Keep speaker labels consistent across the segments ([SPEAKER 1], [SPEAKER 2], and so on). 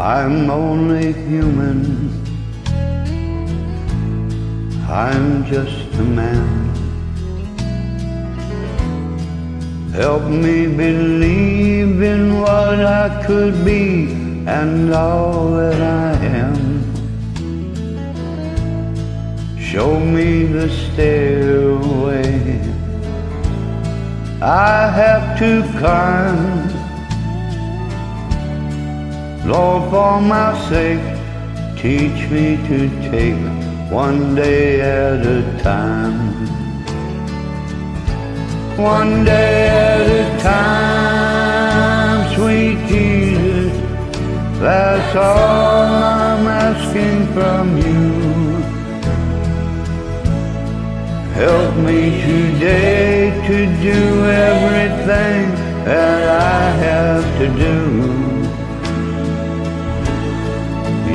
[SPEAKER 1] I'm only human. I'm just a man. Help me believe in what I could be and all that I am. Show me the stairway I have to climb. Lord, for my sake, teach me to take one day at a time one day at a time, sweet Jesus. That's all I'm asking from you. Help me today to do everything that I have to do.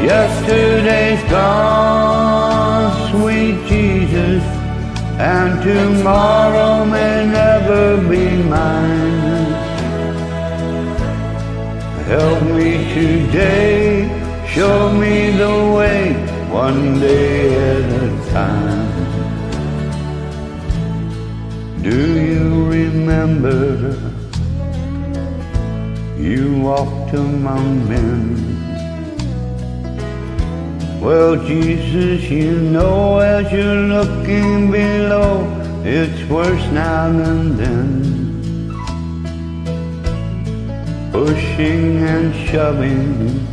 [SPEAKER 1] Yesterday's gone, sweet Jesus, and tomorrow may never be mine. Help me today, show me the way, one day at a time. Do you remember you walked among men? Well, Jesus, you know as you're looking below it's worse now than then. Pushing and shoving,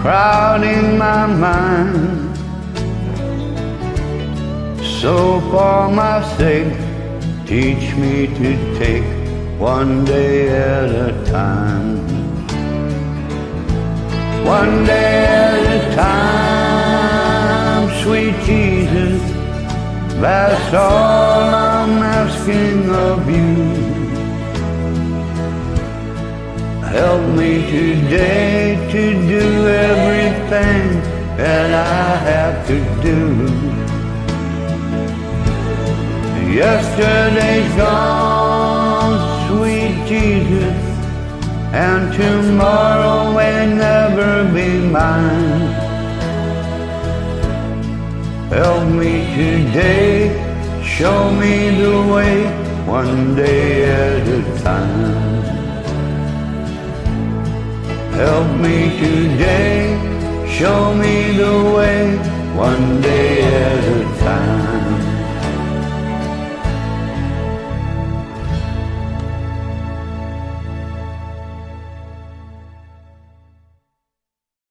[SPEAKER 1] crowding my mind. So for my sake, teach me to take one day at a time. One day time, sweet Jesus. That's all I'm asking of you. Help me today to do everything that I have to do. Yesterday's gone, sweet Jesus, and tomorrow may never be mine. Help me today, show me the way, one day at a time. Help me today, show me the way, one day.